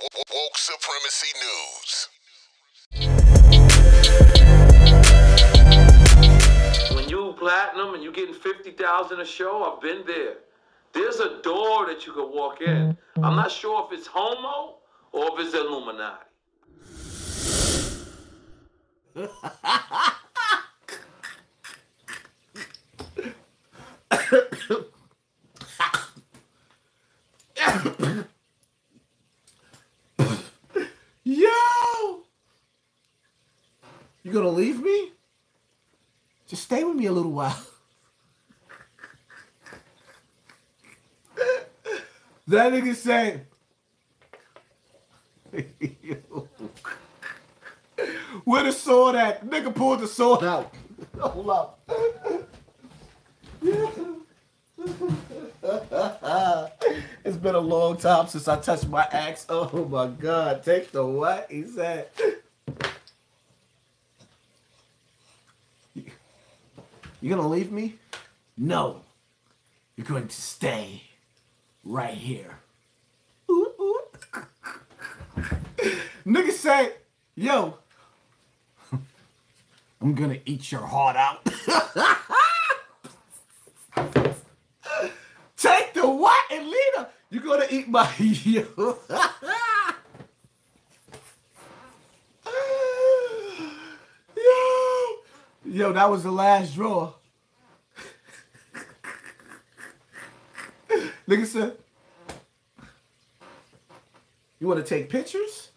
Woke Supremacy News. When you platinum and you're getting 50,000 a show, I've been there. There's a door that you can walk in. I'm not sure if it's homo or if it's Illuminati. Yo! You gonna leave me? Just stay with me a little while. that nigga said, Where the sword at? Nigga pulled the sword out. Hold up. it's been a long time since I touched my axe. Oh my god. Take the what? He said. You gonna leave me? No. You're going to stay right here. Ooh, ooh. Nigga say, yo, I'm gonna eat your heart out. Take the what and Lena? You're gonna eat my yo. yo. Yo, that was the last draw. Nigga said, You wanna take pictures?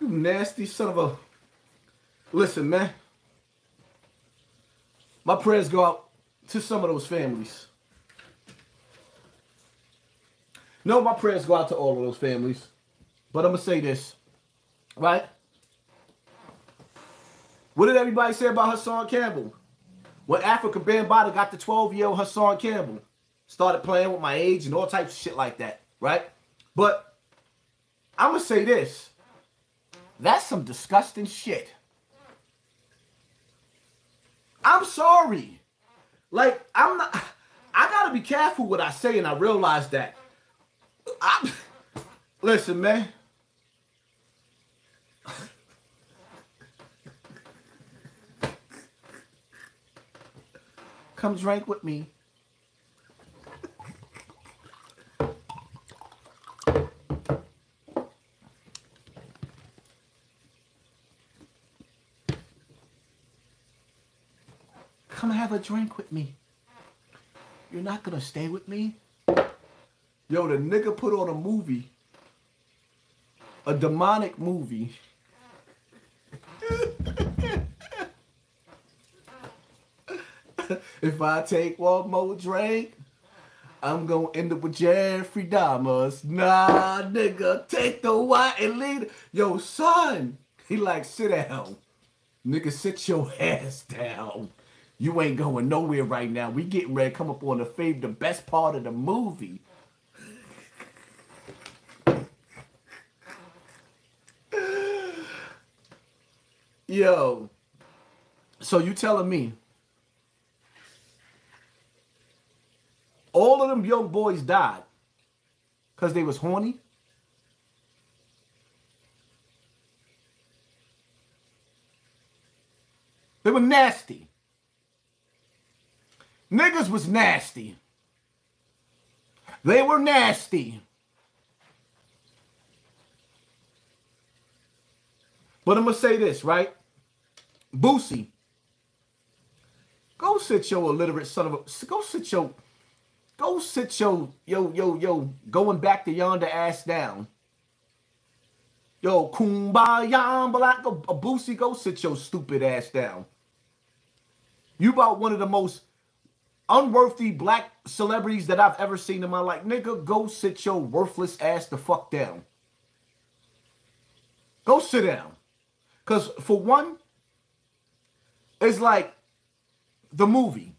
You nasty son of a. Listen, man. My prayers go out to some of those families. No, my prayers go out to all of those families. But I'm going to say this, right? What did everybody say about Hassan Campbell? When Afrika Bambaataa got the 12 year old Hassan Campbell, started playing with my age and all types of shit like that, right? But I'm to say this that's some disgusting shit. I'm sorry. Like, I'm not, I gotta be careful what I say, and I realize that. I, listen, man. Come drink with me. Come have a drink with me. You're not gonna stay with me? Yo, the nigga put on a movie. A demonic movie. If I take one more drink, I'm gonna end up with Jeffrey Dahmer's. Nah, nigga, take the white and lead. Yo, son, he like, sit down. Nigga, sit your ass down. You ain't going nowhere right now. We getting ready come up on the fave, the best part of the movie. Yo, so you telling me all of them young boys died because they was horny? They were nasty. Niggas was nasty. They were nasty. But I'm gonna say this, right? Boosie, go sit your illiterate son of a go sit your go sit your yo yo yo going back to yonder ass down. Yo, kumbaya, black a Boosie, go sit your stupid ass down. You about one of the most unworthy black celebrities that I've ever seen in my life. Nigga, go sit your worthless ass the fuck down. Go sit down. Because for one, it's like the movie.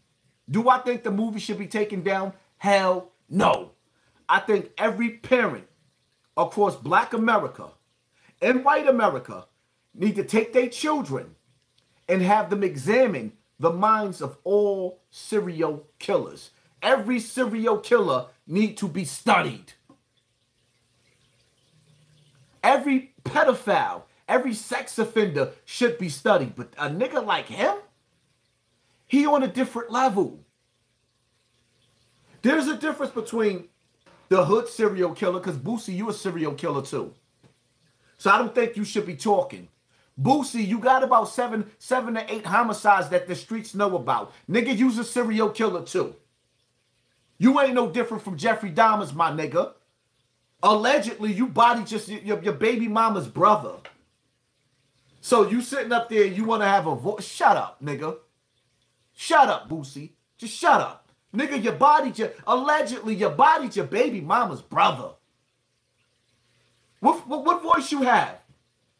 Do I think the movie should be taken down? Hell no. I think every parent across black America and white America need to take their children and have them examine the minds of all serial killers. every serial killer need to be studied. Every pedophile, every sex offender should be studied. But a nigga like him, he on a different level. There's a difference between the hood serial killer, because Boosie, you a serial killer too. So I don't think you should be talking. Boosie, you got about seven, seven to eight homicides that the streets know about. Nigga, you's a serial killer too. You ain't no different from Jeffrey Dahmer's, my nigga. Allegedly, you body just your, your baby mama's brother. So you sitting up there you want to have a voice. Shut up, nigga. Shut up, Boosie. Just shut up. Nigga, your body, your, allegedly, your body, your baby mama's brother. What, what, what voice you have?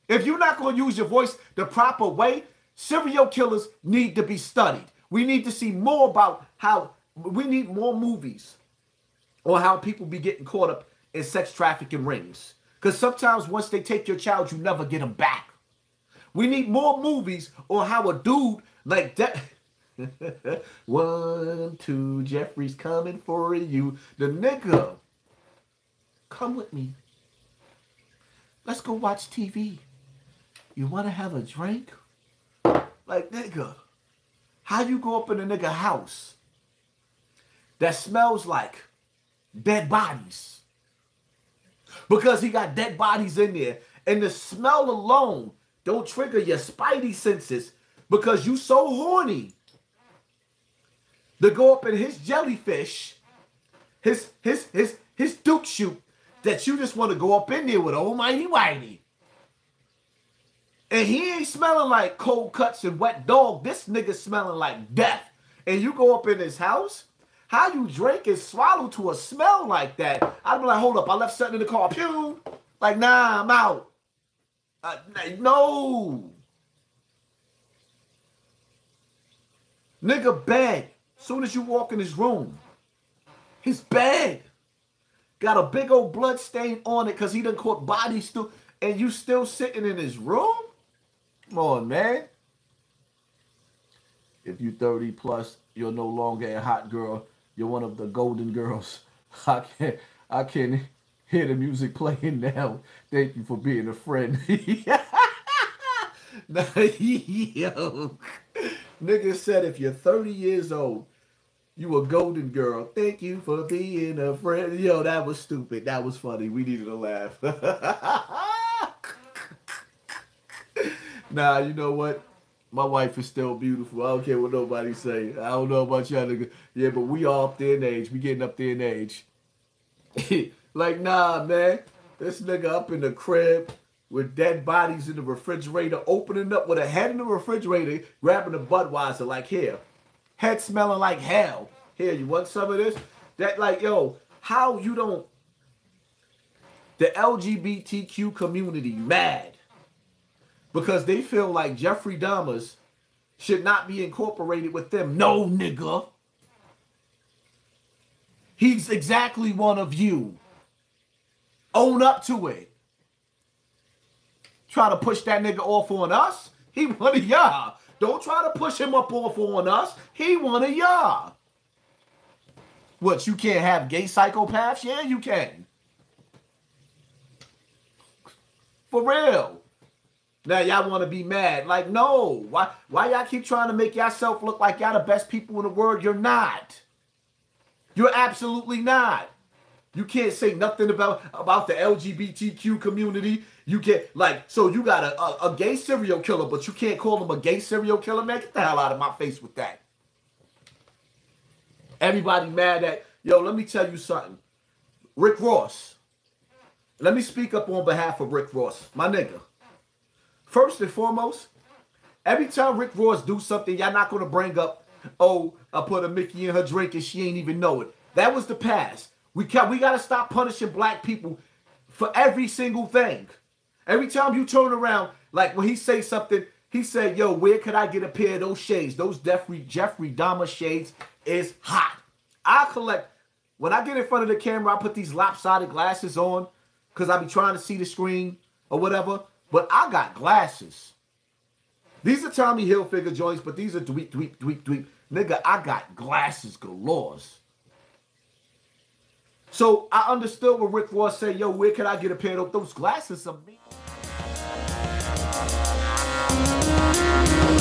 If you're not going to use your voice the proper way, serial killers need to be studied. We need to see more about how we need more movies on how people be getting caught up in sex trafficking rings. Because sometimes once they take your child, you never get them back. We need more movies on how a dude like that. One, two, Jeffrey's coming for you. The nigga, come with me. Let's go watch TV. You want to have a drink? Like, nigga, how you go up in a nigga house that smells like dead bodies? Because he got dead bodies in there. And the smell alone don't trigger your spidey senses because you so horny to go up in his jellyfish, his his his his duke shoot that you just want to go up in there with almighty whitey. And he ain't smelling like cold cuts and wet dog. This nigga smelling like death. And you go up in his house, how you drink and swallow to a smell like that? I'd be like, hold up, I left something in the car. Pew. Like, nah, I'm out. Uh, no. Nigga bed. Soon as you walk in his room, his bed got a big old blood stain on it because he done caught body still, and you still sitting in his room? Come on, man. If you 30 plus, you're no longer a hot girl. You're one of the golden girls. I can't I can hear the music playing now. Thank you for being a friend. Yo. Nigga said if you're 30 years old, you a golden girl. Thank you for being a friend. Yo, that was stupid. That was funny. We needed a laugh. nah, you know what? My wife is still beautiful. I don't care what nobody say. I don't know about y'all nigga. Yeah, but we all up there in age. We getting up there in age. like, nah, man. This nigga up in the crib with dead bodies in the refrigerator, opening up with a head in the refrigerator, grabbing a Budweiser, like, here. Head smelling like hell. Here, you want some of this? That, like, yo, how you don't. The LGBTQ community mad because they feel like Jeffrey Dahmer's should not be incorporated with them. No, nigga. He's exactly one of you. Own up to it. Try to push that nigga off on us. He one of y'all. Don't try to push him up off on us. He one of y'all. What, you can't have gay psychopaths? Yeah, you can. For real. Now y'all want to be mad. Like, no. Why why y'all keep trying to make yourself look like y'all the best people in the world? You're not. You're absolutely not. You can't say nothing about about the LGBTQ community. You can't like so you got a, a, a gay serial killer, but you can't call him a gay serial killer, man. Get the hell out of my face with that. Everybody mad at yo. Let me tell you something. Rick Ross. Let me speak up on behalf of Rick Ross, my nigga. First and foremost, every time Rick Ross do something, y'all not gonna bring up, oh, I put a Mickey in her drink and she ain't even know it. That was the past. We can we gotta stop punishing black people for every single thing. Every time you turn around, like when he say something, he said, "Yo, where could I get a pair of those shades? Those Jeffrey Jeffrey Dahmer shades is hot." I collect when I get in front of the camera. I put these lopsided glasses on because I be trying to see the screen or whatever. But I got glasses. These are Tommy Hilfiger joints, but these are dweep, dweep, dweep, dweep. Nigga, I got glasses galores. So I understood when Rick Ross said, yo, where can I get a pair of those glasses of me?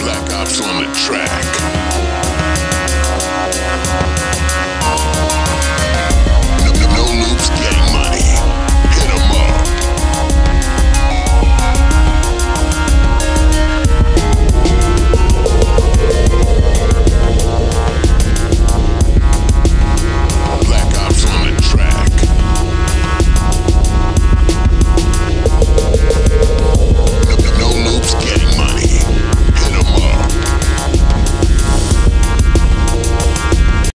Black Ops on the track.